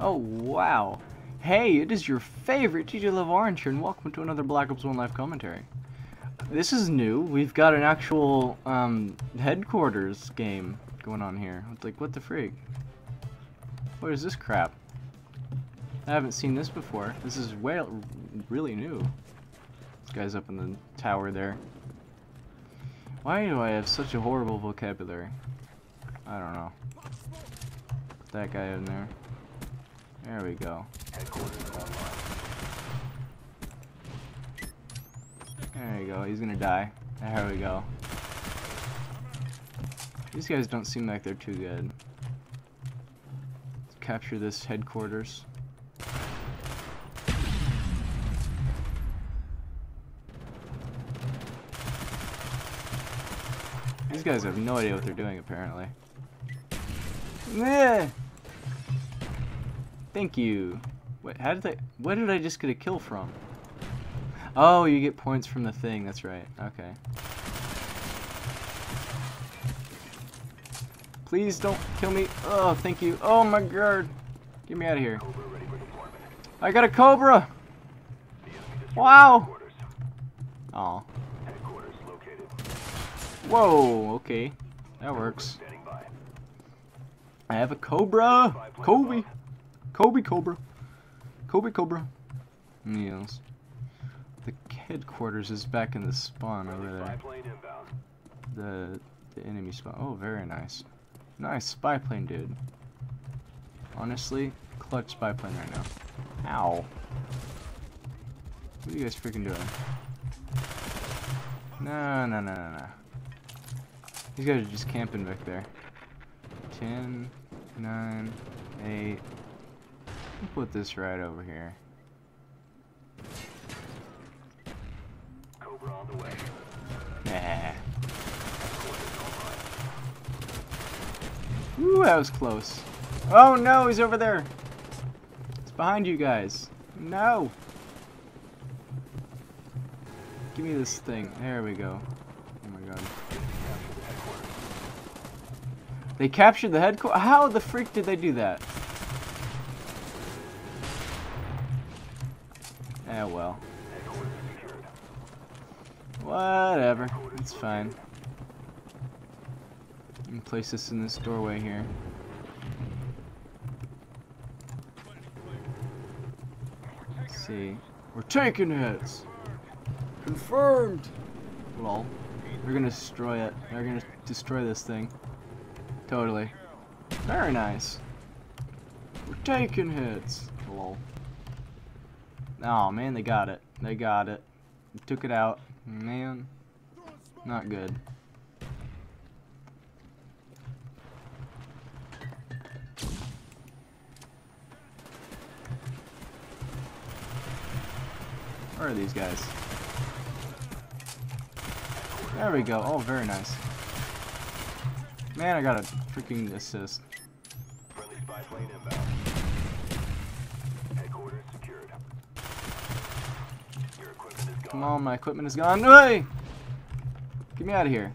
Oh, wow. Hey, it is your favorite DJ Love Orange here, and welcome to another Black Ops 1 Live commentary. This is new. We've got an actual, um, headquarters game going on here. It's like, what the frig? What is this crap? I haven't seen this before. This is way, really new. This guy's up in the tower there. Why do I have such a horrible vocabulary? I don't know. Put that guy in there. There we go. There you go. He's gonna die. There we go. These guys don't seem like they're too good. Let's capture this headquarters. These guys have no idea what they're doing, apparently. Yeah. Thank you. Wait, how did I... Where did I just get a kill from? Oh, you get points from the thing. That's right. Okay. Please don't kill me. Oh, thank you. Oh my god. Get me out of here. I got a Cobra. Wow. Oh. Whoa, okay. That works. I have a Cobra! Kobe! Kobe Cobra! Kobe Cobra! Yes. The headquarters is back in the spawn over there. The, the enemy spawn. Oh, very nice. Nice spy plane, dude. Honestly, clutch spy plane right now. Ow. What are you guys freaking doing? No, no, no, no, no. These guys are just camping back there. 10, 9, 8. I'll put this right over here. Cobra on the way. Nah. Ooh, that was close. Oh no, he's over there. It's behind you guys. No. Give me this thing. There we go. Oh my god. They captured the headquarters. How the freak did they do that? Eh, well. Whatever. It's fine. Me place this in this doorway here. Let's see. We're taking hits! Confirmed! Lol. They're gonna destroy it. They're gonna destroy this thing. Totally. Very nice. We're taking hits. Lol. Oh man, they got it. They got it. Took it out. Man. Not good. Where are these guys? There we go. Oh, very nice. Man, I got a freaking assist. Friendly spy plane inbound. Headquarters secured. Your equipment is Come on, my equipment is gone. Hey! Get me out of here.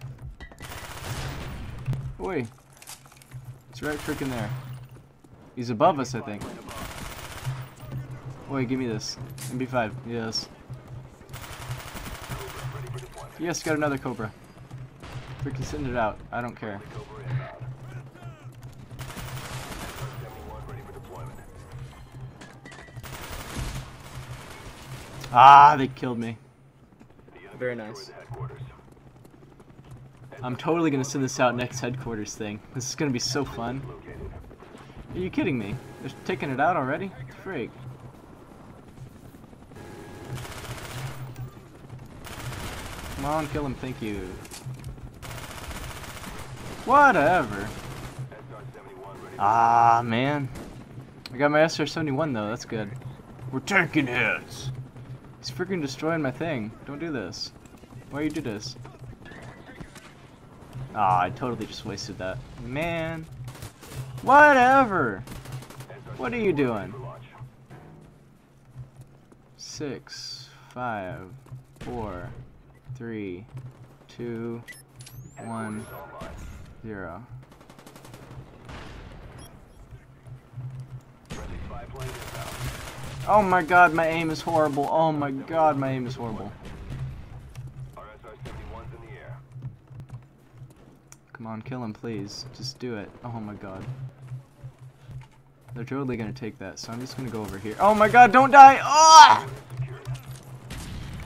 Oi. It's right freaking there. He's above us, I think. Oi, give me this. MP5. Yes. Yes, got another Cobra. Freaking send it out. I don't care. Cobra inbound. 71 ready for deployment. Ah, they killed me. The enemy Very nice. I'm totally gonna send this out next headquarters thing. This is gonna be so fun. Are you kidding me? They're taking it out already? Freak. Come on, kill him, thank you. Whatever. Ah, man. I got my SR-71 though, that's good. We're taking hits! He's freaking destroying my thing. Don't do this. Why you do this? Ah, I totally just wasted that. Man. Whatever! What are you doing? Six, five, four, three, two, one, zero. Oh my god, my aim is horrible. Oh my god, my aim is horrible. Come on, kill him, please. Just do it. Oh my god. They're totally gonna take that, so I'm just gonna go over here. Oh my god, don't die! Ah!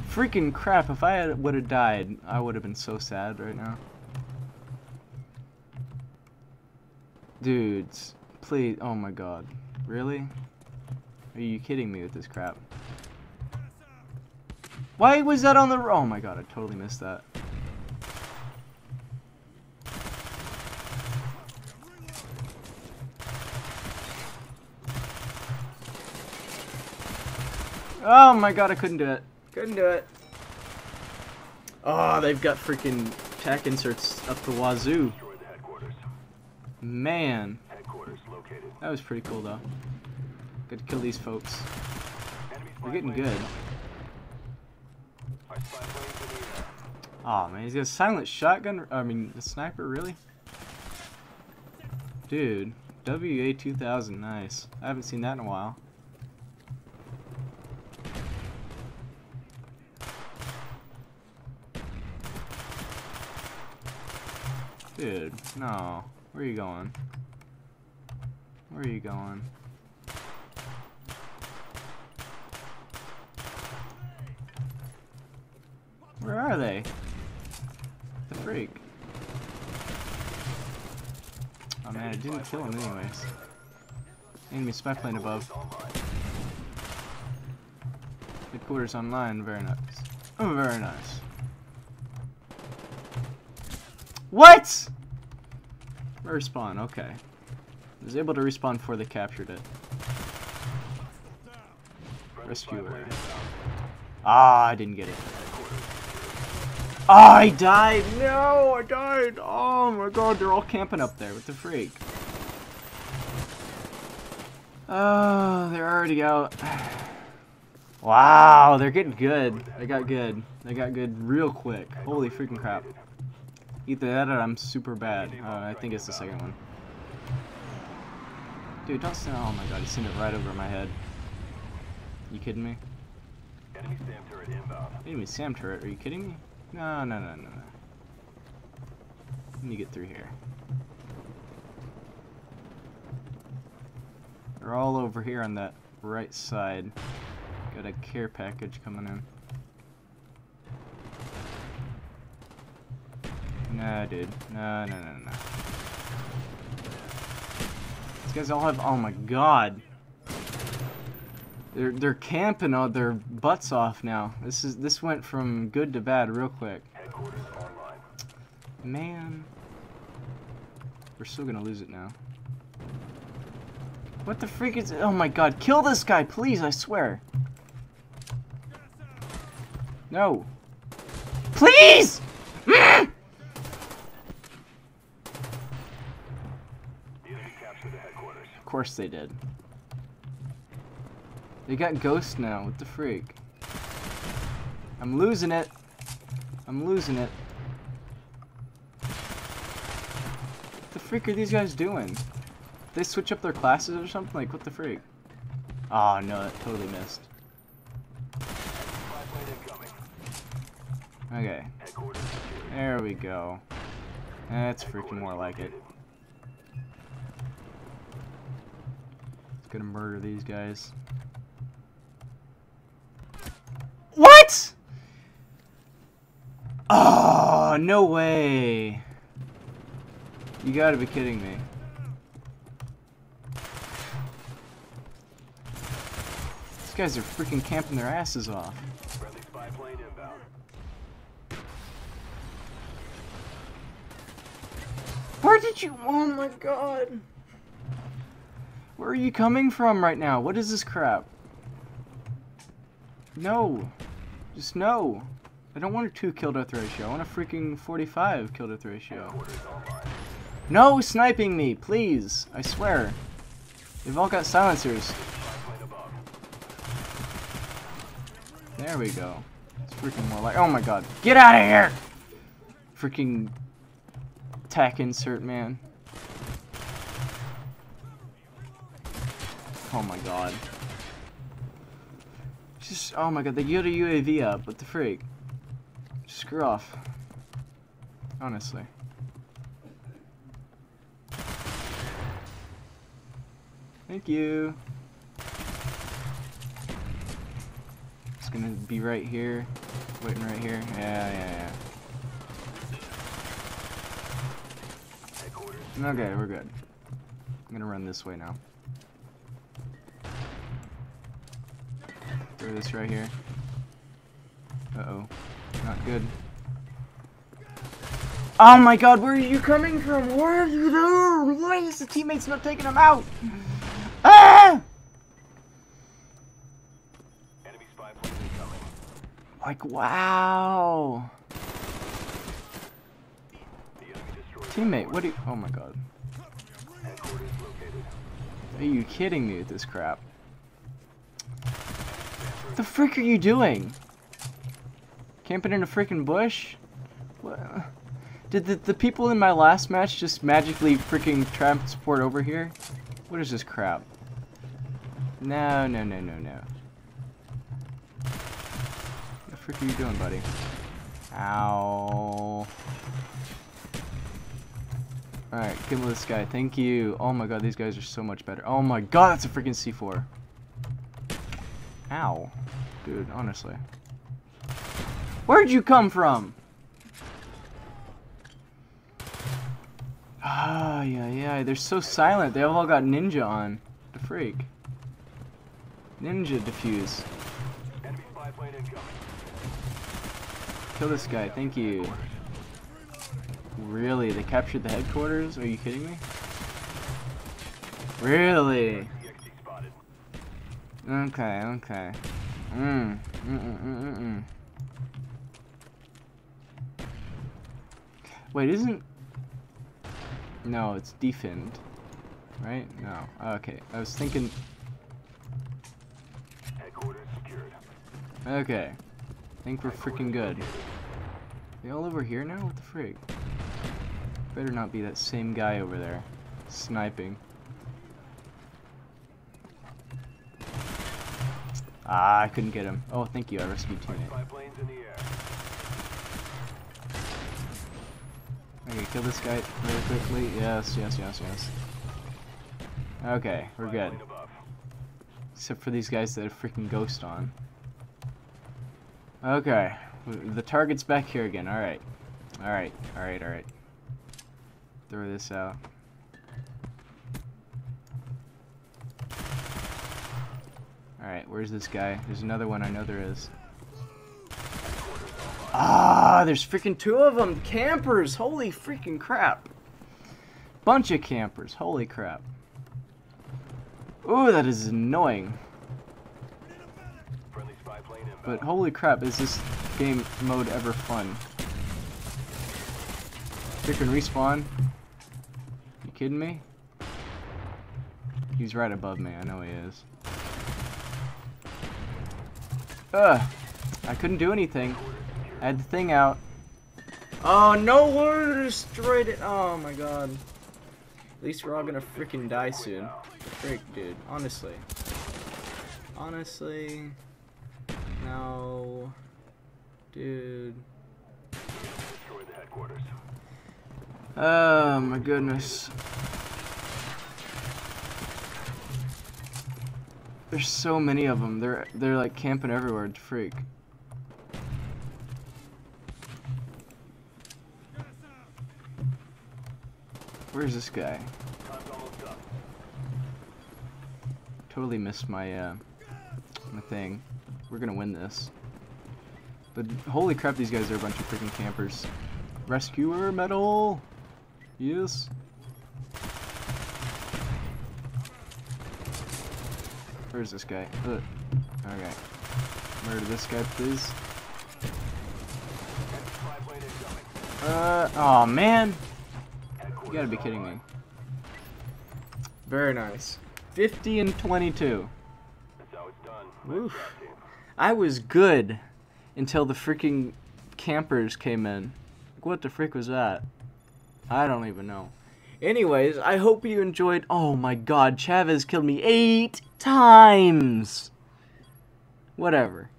Freaking crap, if I would have died, I would have been so sad right now. Dudes, please, oh my god. Really? Are you kidding me with this crap? Why was that on the oh my god, I totally missed that. Oh my god, I couldn't do it. Couldn't do it. Oh, they've got freaking tack inserts up the wazoo. Destroyed the headquarters. Man, that was pretty cool though. Good to kill these folks. We're getting good. incoming. Our spy plane's in the air. Oh man, he's got a silent shotgun. I mean, a sniper, really? Dude, WA 2000, nice. I haven't seen that in a while. Dude, no. Where are you going? Where are you going? Where are they? The freak. Oh man, I didn't kill him anyways. Enemy spy plane above. Headquarters online, very nice. Oh, very nice. What? Respawn, okay. I Was able to respawn before they captured it. Rescuer. Ah, I didn't get it. Ah, I died! No, I died! Oh my god, they're all camping up there. What the freak? Oh, they're already out. Wow, they're getting good. They got good. They got good real quick. Holy freaking crap. Either that or I'm super bad. Uh, I think it's the second one. Dude, don't send. Oh my god, he sent it right over my head. You kidding me? Enemy SAM turret inbound. Enemy SAM turret, are you kidding me? No, no, no, no, no. Let me get through here. They're all over here on that right side. Got a care package coming in. Nah, dude. No, no, no, no. These guys all have. Oh my god. They're they're camping all their butts off now. This is this went from good to bad real quick. Man. We're still gonna lose it now. What the freak is Oh my god, kill this guy, please, I swear. No. Please! Mm! The enemy captured the headquarters. Of course they did. They got ghost now, what the freak? I'm losing it. I'm losing it. What the freak are these guys doing? They switch up their classes or something? Like, what the freak? Oh no, that totally missed. Okay, there we go. That's freaking more like it. Gonna murder these guys. What? Oh, no way. You gotta be kidding me. These guys are freaking camping their asses off. Friendly spy plane inbound. Where did you? Oh my god. Where are you coming from right now? What is this crap? No. Just no. I don't want a 2 kill death ratio. I want a freaking 45 kill death ratio. No sniping me, please. I swear. They've all got silencers. There we go. It's freaking more like. Oh my god. Get out of here! Freaking. Tack insert, man. Oh my god. Just, oh my god, they get a UAV up. What the freak? Screw off. Honestly. Thank you. It's gonna be right here. Waiting right here. Yeah, yeah, yeah. Okay, we're good. I'm gonna run this way now. Throw this right here. Uh-oh. Not good. Oh my god, where are you coming from? Where are you there? Why is the teammates not taking him out? Ah! Enemy spy plane incoming. Like, wow. The enemy destroyed. Teammate, what do you... Oh my god. Are you kidding me with this crap? The frick are you doing? Camping in a freaking bush? What? Did the, the people in my last match just magically freaking transport over here? What is this crap? No, no, no, no, no. What the frick are you doing, buddy? Ow. Alright, kill this guy. Thank you. Oh my god, these guys are so much better. Oh my god, that's a freaking C4. Ow. Dude, honestly. Where'd you come from? Ah, yeah, yeah. They're so silent. They've all got ninja on. The freak. Ninja diffuse. Enemy spy plane incoming. Kill this guy. Thank you. Really? They captured the headquarters? Are you kidding me? Really? Okay, okay. Mm. Mm mm mm mm mm. Wait, isn't No, it's defend. Right? No. Okay. I was thinking. Okay. think we're freaking good. They all over here now? What the freak? Better not be that same guy over there. Sniping. Ah, I couldn't get him. Oh, thank you. I rescued teammate. Spy planes in the air. Okay, kill this guy really quickly. Yes, yes, yes, yes. Okay, we're good. Except for these guys that have freaking ghost on. Okay, the target's back here again. Alright. Alright, alright, alright. Throw this out. Alright, where's this guy? There's another one, I know there is. Ah, there's freaking two of them! Campers! Holy freaking crap! Bunch of campers, holy crap. Ooh, that is annoying. But holy crap, is this game mode ever fun? Freaking respawn? You kidding me? He's right above me, I know he is. Ugh! I couldn't do anything. I had the thing out. Oh no, one destroyed it! Oh my god. At least we're all gonna freaking die soon. Frick, dude. Honestly. Honestly. No. Dude. Destroyed the headquarters. Oh my goodness. There's so many of them. They're they're like camping everywhere. It's freak. Where's this guy? Totally missed my uh my thing. We're gonna win this. But holy crap, these guys are a bunch of freaking campers. Rescuer medal. Yes. Where's this guy? Ugh. Okay. Murder this guy, please. Uh, oh man. You gotta be kidding me. Very nice. 50 and 22. That's how it's done. Oof. I was good until the freaking campers came in. What the frick was that? I don't even know. Anyways, I hope you enjoyed. Oh my god, Chavez killed me eight times! Whatever.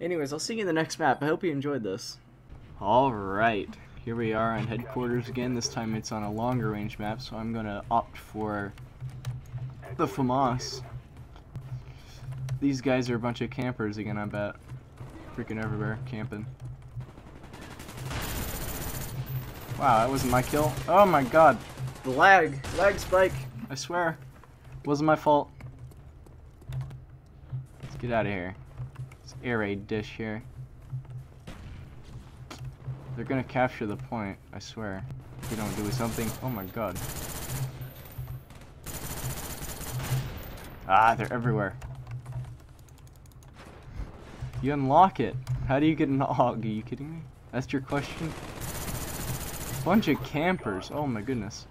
Anyways, I'll see you in the next map. I hope you enjoyed this. Alright, here we are on headquarters again. This time it's on a longer range map, so I'm gonna opt for the FAMAS. These guys are a bunch of campers again, I bet. Freaking everywhere, camping. Wow, that wasn't my kill. Oh my god. The lag. Lag spike. I swear. Wasn't my fault. Let's get out of here. It's air raid dish here. They're gonna capture the point, I swear. If we don't do something. Oh my god. Ah, they're everywhere. You unlock it. How do you get an AUG? Are you kidding me? That's your question? Bunch of campers. Oh my goodness.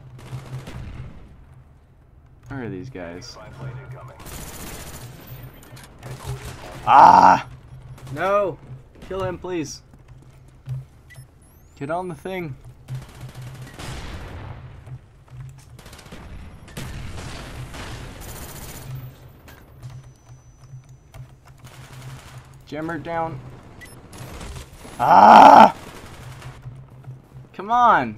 Where are these guys? Spy plane incoming. Ah! No! Kill him, please. Get on the thing. Jammer down. Ah! Come on!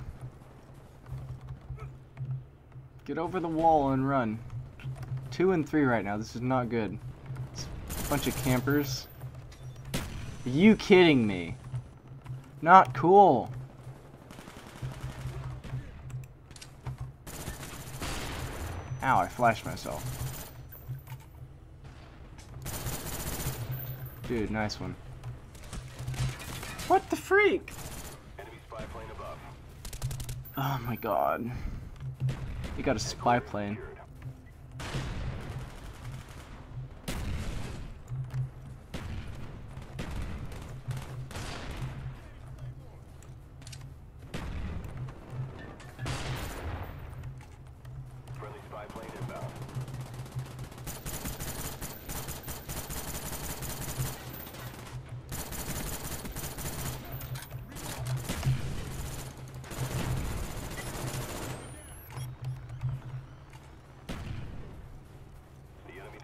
Get over the wall and run. Two and three right now. This is not good. It's a bunch of campers. Are you kidding me? Not cool. Ow, I flashed myself. Dude, nice one. What the freak? Enemy spy plane above. Oh my god. You got a spy plane.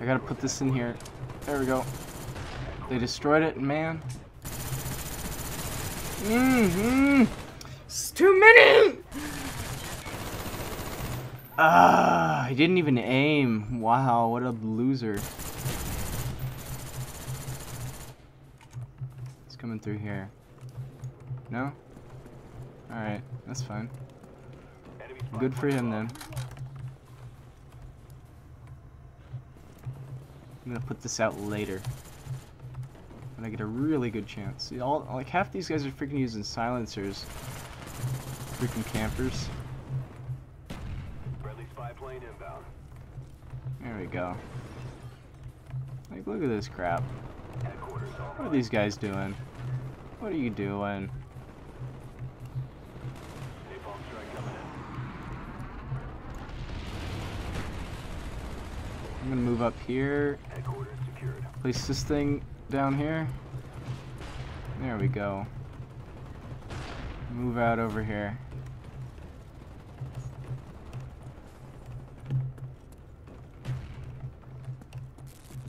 I gotta put this in here. There we go. They destroyed it, man. Mm-hmm. It's too many! Ah, I didn't even aim. Wow, what a loser. It's coming through here. No? Alright, that's fine. Good for him then. I'm gonna put this out later. When I get a really good chance. See, all like half these guys are freaking using silencers. Freaking campers. Friendly spy plane inbound. There we go. Like, look at this crap. What are these guys doing? What are you doing? Napalm strike coming in. I'm gonna move up here. Place this thing down here. There we go. Move out over here.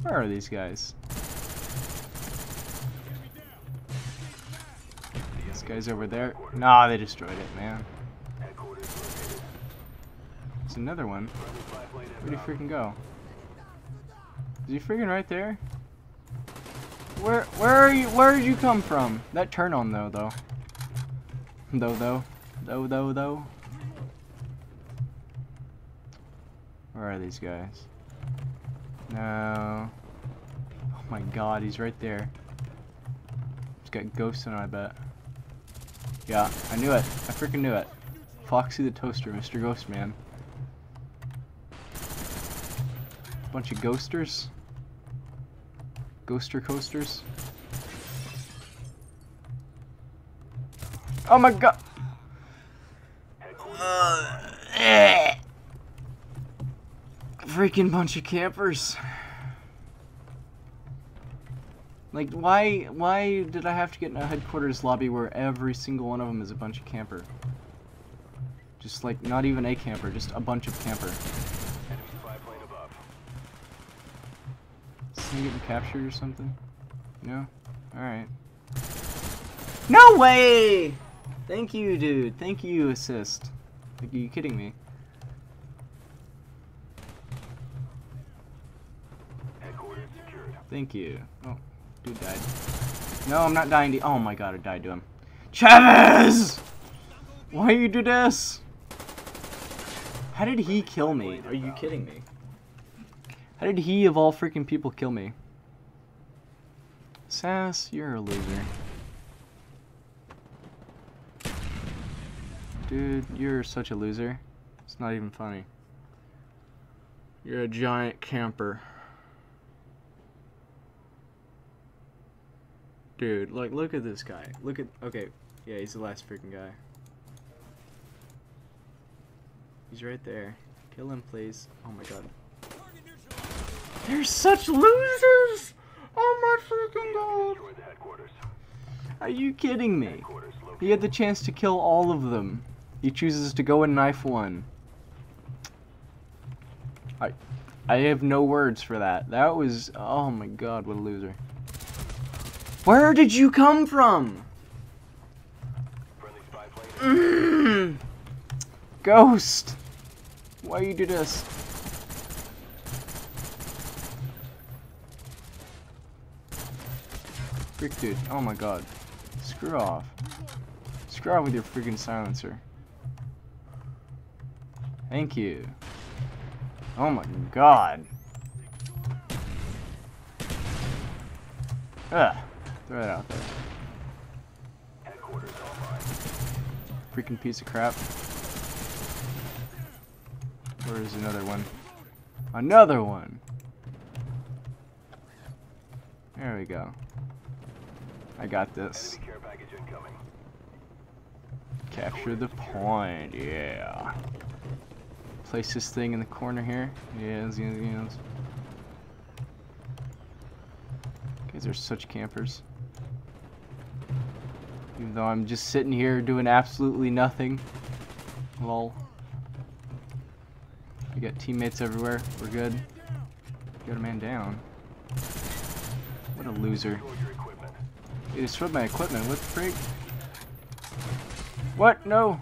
Where are these guys? This guy's over there. Nah, they destroyed it, man. There's another one. Where'd he freaking go? Is he freaking right there? Where where are you where did you come from? That turn on though though. Though though. Though though though. Where are these guys? No. Oh my god, he's right there. He's got ghosts in on I bet. Yeah, I knew it. I freaking knew it. Foxy the Toaster, Mr. Ghostman. Bunch of ghosters. Ghoster coasters. Oh my god. Uh. Freaking bunch of campers. Like, why, why did I have to get in a headquarters lobby where every single one of them is a bunch of camper? Just like not even a camper, just a bunch of camper. Enemy spy plane above. Is he getting captured or something? No? Alright. No way! Thank you, dude. Thank you, assist. Like, are you kidding me? Headquarters secured. Thank you. Oh, dude died. No, I'm not dying to- Oh my god, I died to him. Chavez! Why you do this? How did he kill me? Are you kidding me? How did he of all freaking people kill me? Sass, you're a loser. Dude, you're such a loser. It's not even funny. You're a giant camper. Dude, like, look at this guy. Look at. Okay, yeah, he's the last freaking guy. He's right there. Kill him, please. Oh my god. They're such losers! Oh my freaking god! Are you kidding me? He had the chance to kill all of them. He chooses to go and knife one. I I have no words for that. That was oh my god, what a loser. Where did you come from? Mm. Ghost. Why you do this? Frick dude. Oh my god. Screw off. Screw off with your freaking silencer. Thank you. Oh my god. Ugh. Throw it out there. Freaking piece of crap. Where is another one? Another one! There we go. I got this. Enemy care package incoming. Capture the point, yeah. Place this thing in the corner here. Yes, yes, yes. Guys are such campers. Even though I'm just sitting here doing absolutely nothing. Lol. We got teammates everywhere. We're good. Got a man down. What a loser. Equipment. Destroyed my equipment. What the freak? What? No.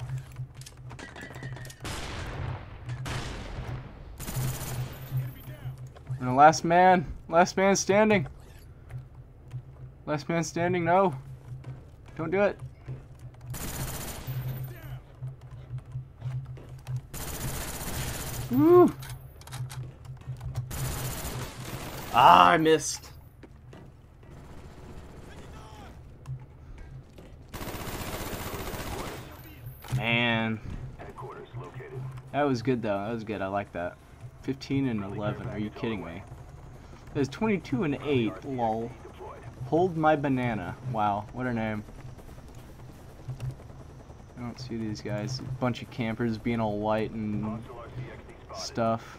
And the last man. Last man standing. Last man standing. No. Don't do it. Woo. Ah, I missed. Man, that was good though. That was good. I like that. 15 and 11. Are you kidding me? There's 22 and 8. Lol. Hold my banana. Wow, what a name. I don't see these guys. A bunch of campers being all white and Hostile RCXD spotted. stuff.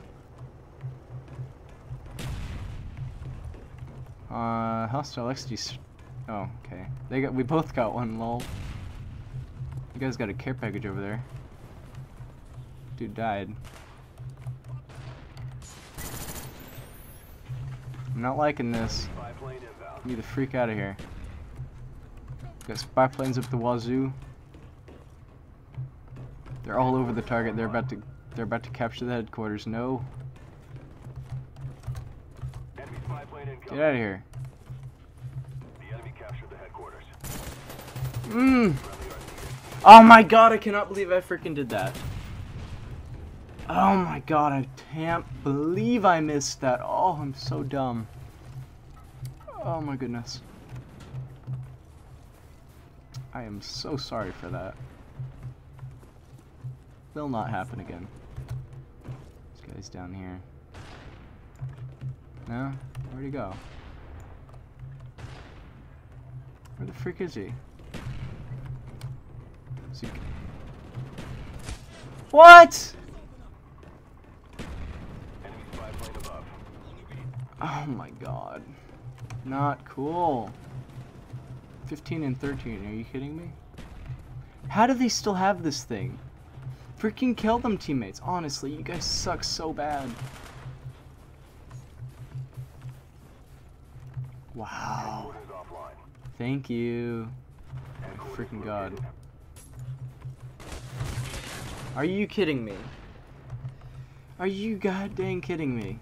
Uh, hostile XD. Oh, okay. They got. We both got one. Lol. Guys got a care package over there. Dude died. I'm not liking this. Plane. Need to freak out of here. Got spy planes up the wazoo. They're all over the target. They're about to. They're about to capture the headquarters. No, Enemy spy plane get out of here. The enemy captured the headquarters. Mmm. Oh my god! I cannot believe I freaking did that. Oh my god! I can't believe I missed that. Oh, I'm so dumb. Oh my goodness. I am so sorry for that. Will not happen again. This guy's down here. No? Where'd he go? Where the frick is he? Is he... What? Oh my god. Not cool. 15 and 13, are you kidding me? How do they still have this thing? Freaking kill them, teammates. Honestly, you guys suck so bad. Wow. Thank you. Headquarters Freaking god. Are you kidding me? Are you god dang kidding me?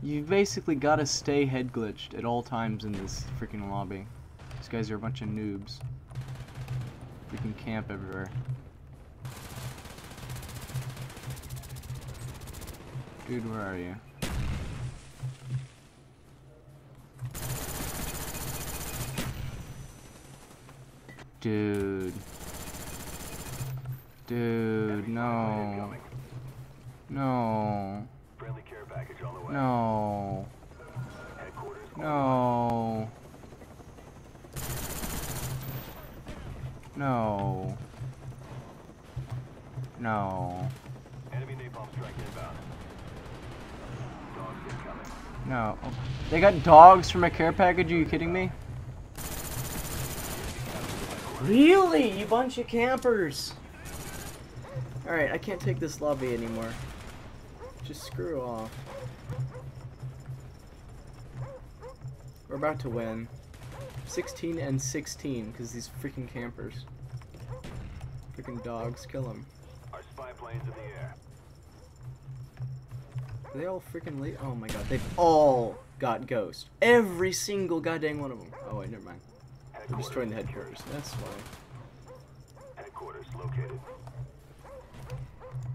You've basically gotta stay head glitched at all times in this freaking lobby. These guys are a bunch of noobs. Freaking camp everywhere. Dude, where are you? Dude. Dude, no. No. Friendly care package on the way. No. No. No. No. Enemy napalm strike inbound. Dogs incoming. No. They got dogs from a care package? Are you kidding me? Really? You bunch of campers. Alright, I can't take this lobby anymore. Just screw off. We're about to win. 16 and 16, because these freaking campers. Freaking dogs, kill them. Our spy planes in the air. Are they all freaking late? Oh my god, they've all got ghost. Every single goddamn one of them. Oh wait, never mind. Headquarters. destroying the headquarters. That's why. Headquarters located.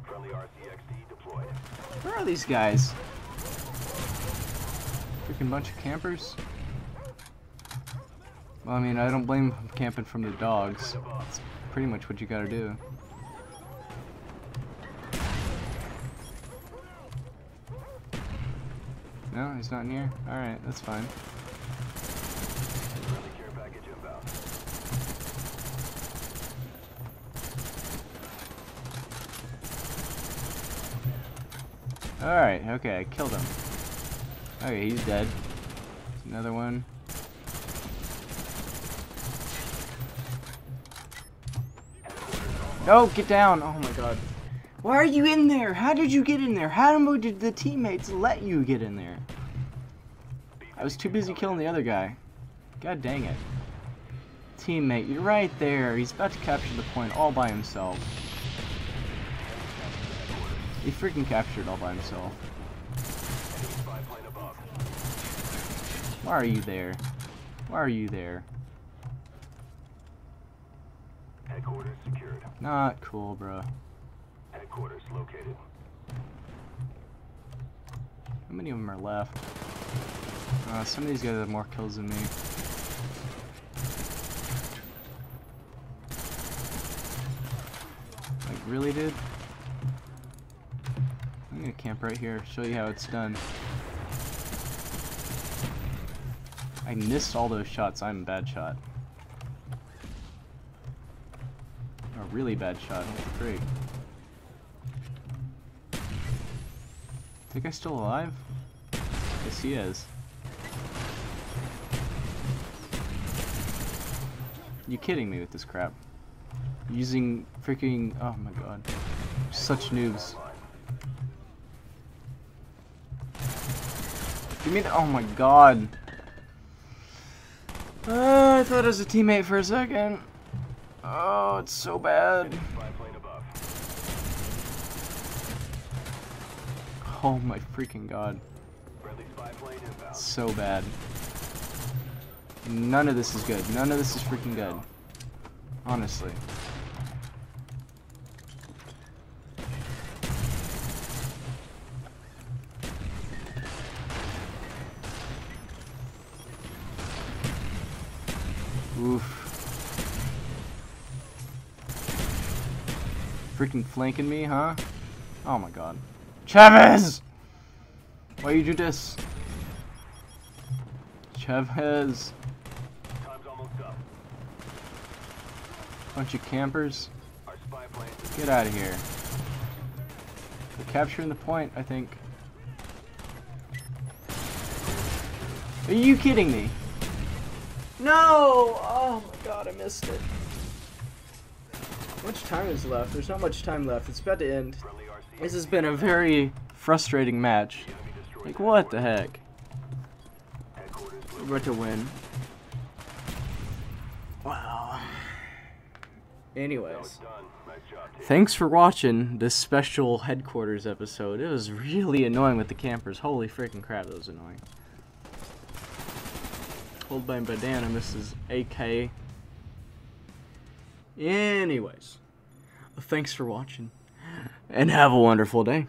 Friendly RCXD deployed. Where are these guys? Freaking bunch of campers. Well, I mean, I don't blame camping from the dogs. It's pretty much what you gotta do. No, he's not near? Alright, that's fine. Friendly care package inbound. Alright, okay, I killed him. Okay, he's dead. Another one. No, get down! Oh my god. Why are you in there? How did you get in there? How did the teammates let you get in there? I was too busy killing the other guy. God dang it. Teammate, you're right there. He's about to capture the point all by himself. He freaking captured all by himself. Enemy spy plane above. Why are you there? Why are you there? Headquarters secured. Not cool, bro. Headquarters located. How many of them are left? Uh, some of these guys have more kills than me. Like, really, dude? I'm gonna camp right here, show you how it's done. I missed all those shots, I'm a bad shot. A really bad shot, holy freak. Think I still alive? Yes, he is. You kidding me with this crap? Using freaking oh my god, such noobs. Oh my god? Uh, I thought it was a teammate for a second. Oh, it's so bad. Oh my freaking god. So bad. None of this is good. None of this is freaking good. Honestly. Oof. Freaking flanking me, huh? Oh my god. Chavez! Why you do this? Chavez. Time's almost up. Bunch of campers. Our spy planes Get out of here. They're capturing the point, I think. Are you kidding me? No! Oh my god, I missed it. How much time is left? There's not much time left. It's about to end. This has been a very frustrating match. Like, what the heck? We're about to win. Wow. Anyways. Thanks for watching this special headquarters episode. It was really annoying with the campers. Holy freaking crap, that was annoying. Hold by Bandana, Mrs. AK. Anyways, thanks for watching, and have a wonderful day.